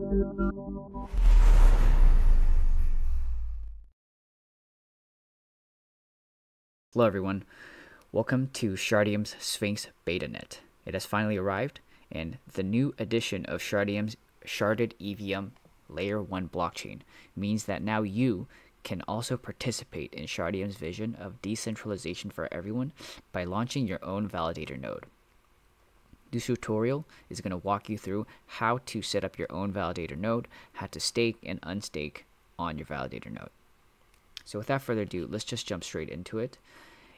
Hello everyone, welcome to Shardeum's Sphinx BetaNet. It has finally arrived, and the new edition of Shardeum's Sharded EVM Layer 1 blockchain means that now you can also participate in Shardeum's vision of decentralization for everyone by launching your own validator node. This tutorial is going to walk you through how to set up your own validator node, how to stake and unstake on your validator node. So without further ado, let's just jump straight into it.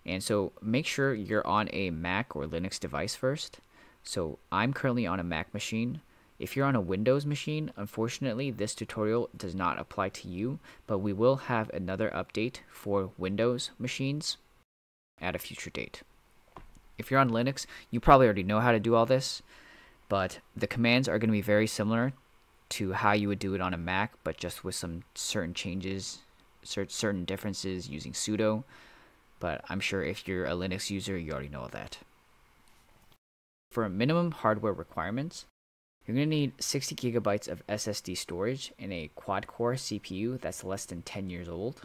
And so make sure you're on a Mac or Linux device first. So I'm currently on a Mac machine. If you're on a Windows machine, unfortunately, this tutorial does not apply to you, but we will have another update for Windows machines at a future date. If you're on Linux, you probably already know how to do all this, but the commands are going to be very similar to how you would do it on a Mac, but just with some certain changes certain differences using sudo, but I'm sure if you're a Linux user, you already know that. For minimum hardware requirements, you're going to need 60 gigabytes of SSD storage and a quad-core CPU that's less than 10 years old,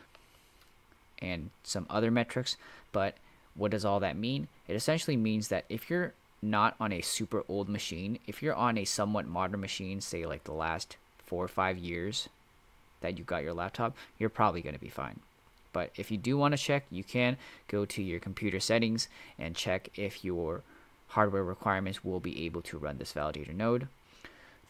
and some other metrics, but what does all that mean? It essentially means that if you're not on a super old machine, if you're on a somewhat modern machine, say like the last four or five years, that you got your laptop, you're probably going to be fine. But if you do want to check, you can go to your computer settings and check if your hardware requirements will be able to run this validator node.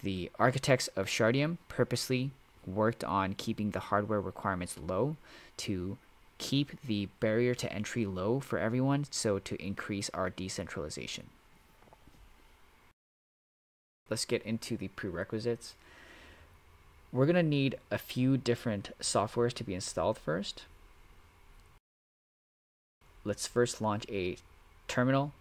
The architects of Shardeum purposely worked on keeping the hardware requirements low to keep the barrier to entry low for everyone, so to increase our decentralization. Let's get into the prerequisites we're going to need a few different softwares to be installed first. Let's first launch a terminal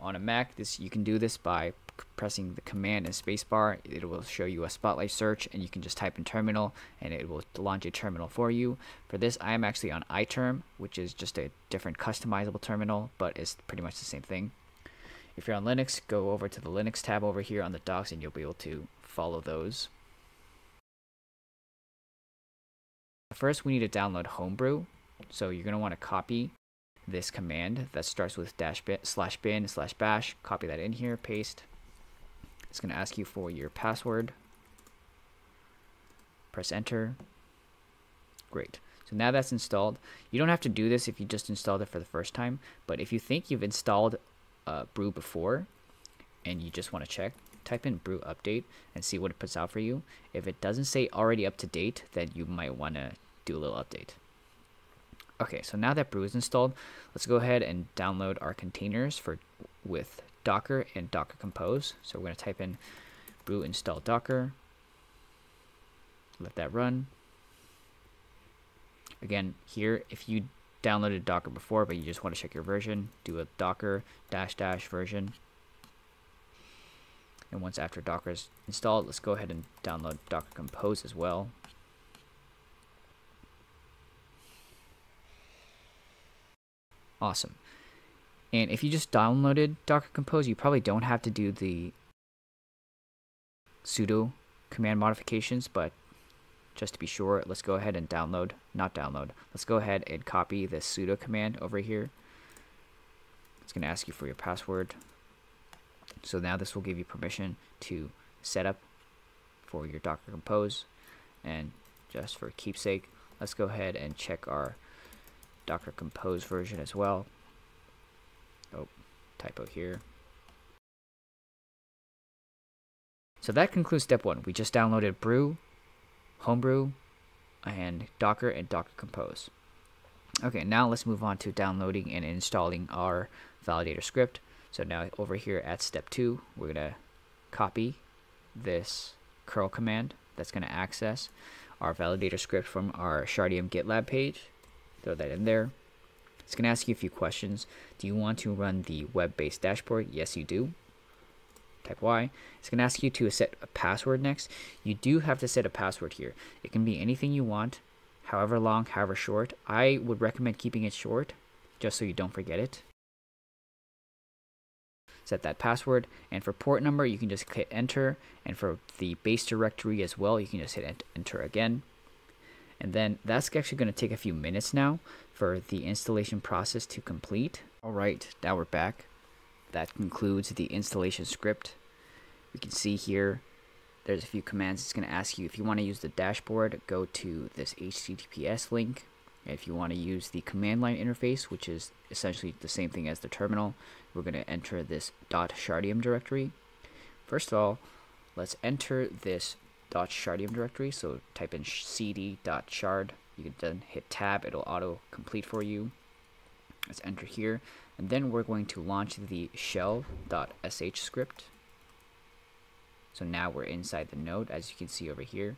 on a Mac. This You can do this by pressing the command and spacebar. It will show you a spotlight search and you can just type in terminal and it will launch a terminal for you. For this, I am actually on iTerm, which is just a different customizable terminal, but it's pretty much the same thing. If you're on Linux, go over to the Linux tab over here on the docs and you'll be able to follow those. First, we need to download Homebrew. So you're going to want to copy this command that starts with dash bin, slash bin slash bash. Copy that in here, paste. It's going to ask you for your password. Press enter. Great. So now that's installed. You don't have to do this if you just installed it for the first time, but if you think you've installed uh, Brew before and you just want to check, type in brew update and see what it puts out for you. If it doesn't say already up to date, then you might want to do a little update. Okay, so now that brew is installed, let's go ahead and download our containers for with Docker and Docker Compose. So we're going to type in brew install Docker. Let that run. Again, here, if you downloaded Docker before, but you just want to check your version, do a Docker dash dash version and once after Docker is installed, let's go ahead and download Docker Compose as well. Awesome. And if you just downloaded Docker Compose, you probably don't have to do the sudo command modifications, but just to be sure, let's go ahead and download, not download, let's go ahead and copy the sudo command over here. It's going to ask you for your password. So now this will give you permission to set up for your Docker Compose. And just for keepsake, let's go ahead and check our Docker Compose version as well. Typo here. So that concludes step one. We just downloaded Brew, Homebrew, and Docker and Docker Compose. Okay, now let's move on to downloading and installing our validator script. So now over here at step two, we're to copy this curl command that's to access our validator script from our Shardeum GitLab page. Throw that in there. It's going to ask you a few questions. Do you want to run the web-based dashboard? Yes, you do. Type Y. It's going to ask you to set a password next. You do have to set a password here. It can be anything you want, however long, however short. I would recommend keeping it short, just so you don't forget it. set that password. And for port number, you can just hit enter. And for the base directory as well, you can just hit enter again. And then that's actually going to take a few minutes now for the installation process to complete. All right, now we're back. That concludes the installation script. We can see here there's a few commands. It's going to ask you if you want to use the dashboard, go to this HTTPS link. If you want to use the command line interface, which is essentially the same thing as the terminal, we're going to enter this .shardeum directory. First of all, let's enter this .shardeum directory. So type in cd.shard. You can then hit tab. It'll auto complete for you. Let's enter here. And then we're going to launch the shell.sh script. So now we're inside the node, as you can see over here.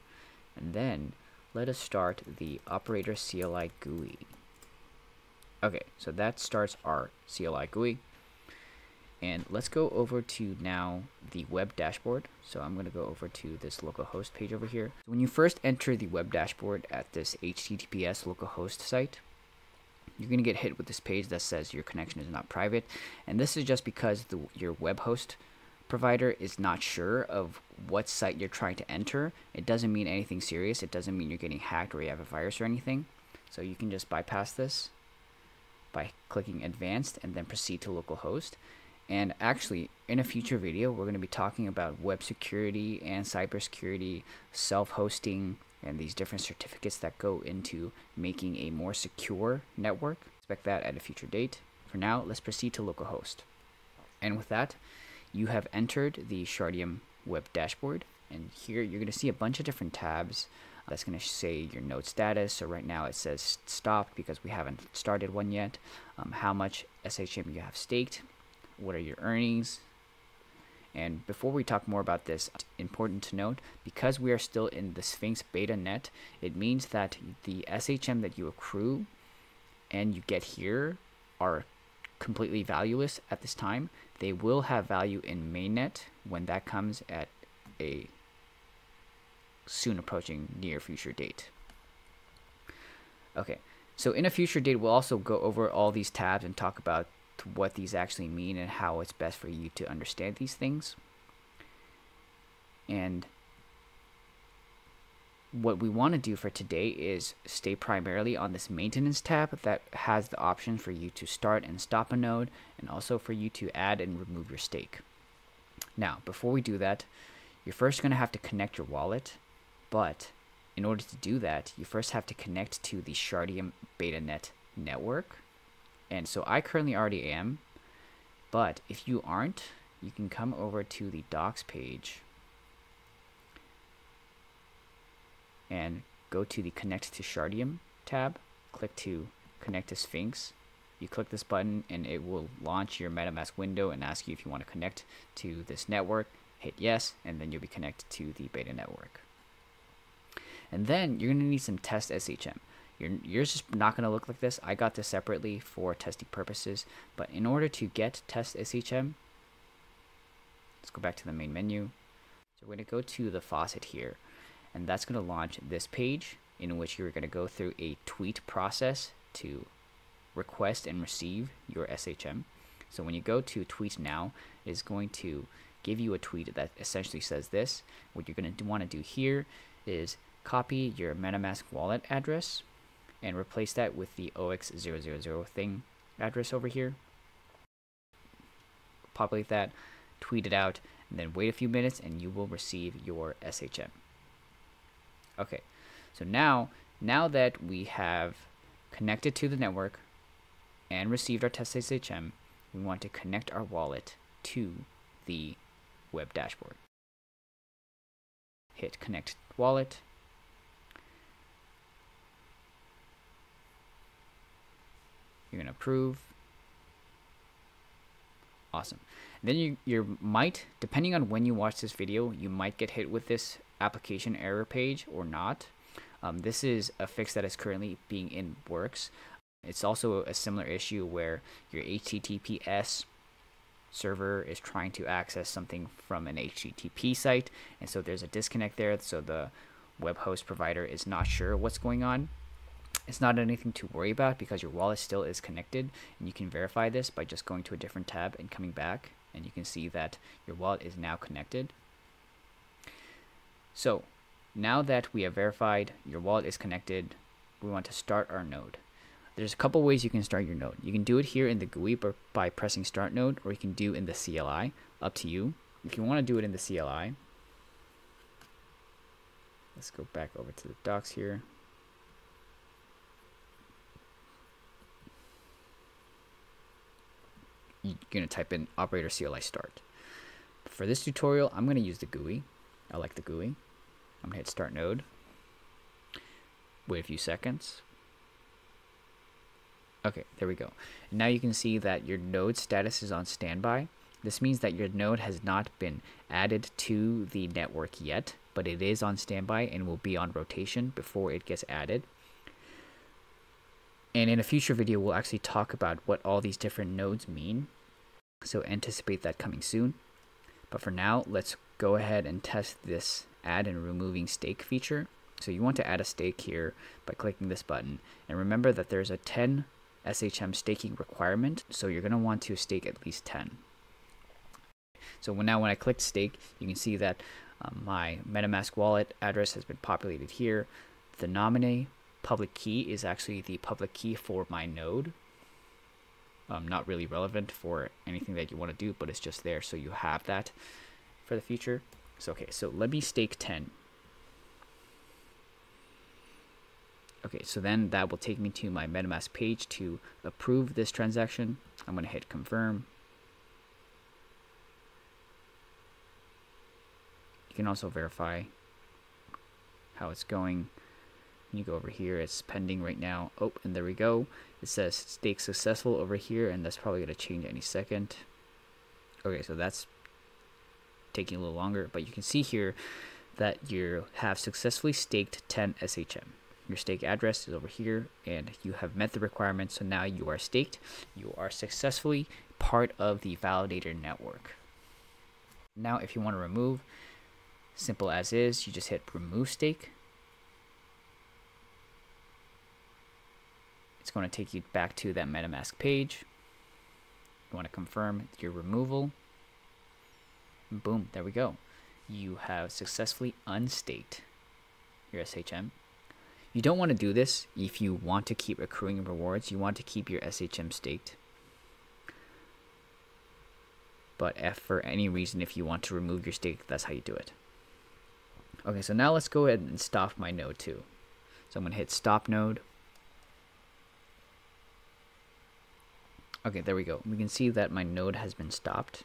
And then let us start the operator CLI GUI. Okay, so that starts our CLI GUI. And let's go over to now the web dashboard. So I'm going to go over to this localhost page over here. When you first enter the web dashboard at this HTTPS localhost site, you're going to get hit with this page that says your connection is not private. And this is just because the, your web host provider is not sure of what site you're trying to enter. It doesn't mean anything serious. It doesn't mean you're getting hacked or you have a virus or anything. So you can just bypass this by clicking advanced and then proceed to localhost. And actually, in a future video, we're going to be talking about web security and cybersecurity, self-hosting, and these different certificates that go into making a more secure network. Expect that at a future date. For now, let's proceed to localhost. And with that, you have entered the Shardeum web dashboard. And here you're going to see a bunch of different tabs that's going to say your node status. So right now it says stopped because we haven't started one yet. Um, how much SHM you have staked what are your earnings. And before we talk more about this, important to note, because we are still in the Sphinx beta net, it means that the SHM that you accrue and you get here are completely valueless at this time. They will have value in mainnet when that comes at a soon approaching near future date. Okay, so in a future date, we'll also go over all these tabs and talk about what these actually mean and how it's best for you to understand these things. And what we want to do for today is stay primarily on this maintenance tab that has the option for you to start and stop a node and also for you to add and remove your stake. Now, before we do that, you're first going to have to connect your wallet, but in order to do that, you first have to connect to the Shardeum BetaNet network. And so I currently already am, but if you aren't, you can come over to the docs page and go to the connect to Shardeum tab, click to connect to Sphinx. You click this button and it will launch your MetaMask window and ask you if you want to connect to this network. Hit yes, and then you'll be connected to the beta network. And then you're going to need some test SHM. Your, yours is not going to look like this. I got this separately for testing purposes. But in order to get test SHM, let's go back to the main menu. So we're going to go to the faucet here. And that's going to launch this page in which you're going to go through a tweet process to request and receive your SHM. So when you go to tweet now, it is going to give you a tweet that essentially says this. What you're going to want to do here is copy your MetaMask wallet address and replace that with the OX000 thing address over here. Populate that, tweet it out, and then wait a few minutes and you will receive your SHM. Okay, so now, now that we have connected to the network and received our test SHM, we want to connect our wallet to the web dashboard. Hit connect wallet, You're going to approve. Awesome. then you you might, depending on when you watch this video, you might get hit with this application error page or not. Um, this is a fix that is currently being in works. It's also a similar issue where your HTTPS server is trying to access something from an HTTP site, and so there's a disconnect there. So the web host provider is not sure what's going on. It's not anything to worry about because your wallet still is connected and you can verify this by just going to a different tab and coming back and you can see that your wallet is now connected. So now that we have verified your wallet is connected, we want to start our node. There's a couple ways you can start your node. You can do it here in the GUI by pressing start node, or you can do in the CLI, up to you. If you want to do it in the CLI, let's go back over to the docs here. You're going to type in operator CLI start. For this tutorial, I'm going to use the GUI. I like the GUI. I'm going to hit start node. Wait a few seconds. Okay, there we go. now you can see that your node status is on standby. This means that your node has not been added to the network yet, but it is on standby and will be on rotation before it gets added. And in a future video, we'll actually talk about what all these different nodes mean. So anticipate that coming soon. But for now, let's go ahead and test this add and removing stake feature. So you want to add a stake here by clicking this button. And remember that there's a 10 SHM staking requirement, so you're going to want to stake at least 10. So now when I click stake, you can see that um, my MetaMask wallet address has been populated here. The nominee public key is actually the public key for my node. Um, not really relevant for anything that you want to do, but it's just there so you have that for the future. So okay, so let me stake 10. Okay, so then that will take me to my MetaMask page to approve this transaction. I'm going to hit confirm. You can also verify how it's going. You go over here, it's pending right now. Oh, and there we go. It says stake successful over here, and that's probably going to change any second. Okay, so that's taking a little longer, but you can see here that you have successfully staked 10 SHM. Your stake address is over here and you have met the requirements. So now you are staked. You are successfully part of the validator network. Now, if you want to remove, simple as is, you just hit remove stake. It's going to take you back to that MetaMask page. You want to confirm your removal. boom, there we go. You have successfully unstaked your SHM. You don't want to do this if you want to keep accruing rewards. You want to keep your SHM staked. But if for any reason, if you want to remove your stake, that's how you do it. Okay, so now let's go ahead and stop my node too. So I'm going to hit stop node. Okay, there we go. We can see that my node has been stopped.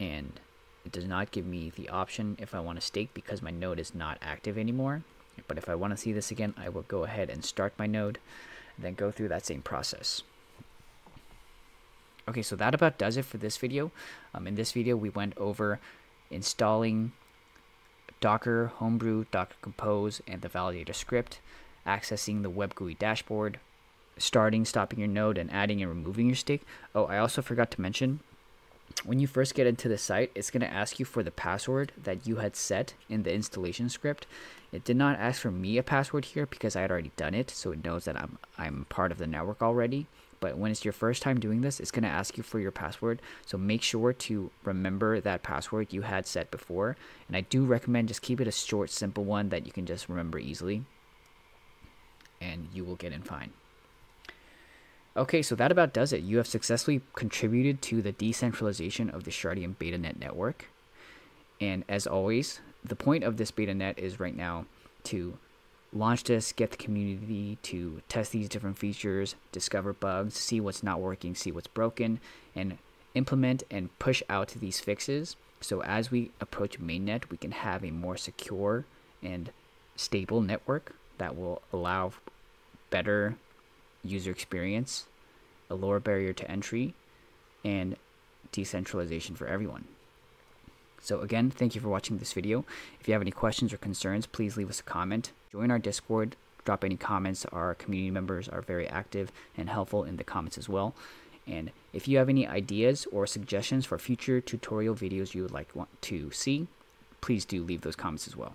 And it does not give me the option if I want to stake because my node is not active anymore. But if I want to see this again, I will go ahead and start my node, and then go through that same process. Okay, so that about does it for this video. Um, in this video, we went over installing Docker, Homebrew, Docker Compose, and the validator script, accessing the Web GUI dashboard, starting, stopping your node, and adding and removing your stake. Oh, I also forgot to mention, when you first get into the site, it's going to ask you for the password that you had set in the installation script. It did not ask for me a password here because I had already done it, so it knows that I'm I'm part of the network already. But when it's your first time doing this, it's going to ask you for your password. So make sure to remember that password you had set before. And I do recommend just keep it a short, simple one that you can just remember easily. And you will get in fine. Okay, so that about does it. You have successfully contributed to the decentralization of the Shardeum BetaNet network. And as always, the point of this BetaNet is right now to launch this, get the community to test these different features, discover bugs, see what's not working, see what's broken, and implement and push out these fixes. So as we approach mainnet, we can have a more secure and stable network that will allow better user experience, a lower barrier to entry, and decentralization for everyone. So again, thank you for watching this video. If you have any questions or concerns, please leave us a comment. Join our Discord, drop any comments. Our community members are very active and helpful in the comments as well. And if you have any ideas or suggestions for future tutorial videos you would like to see, please do leave those comments as well.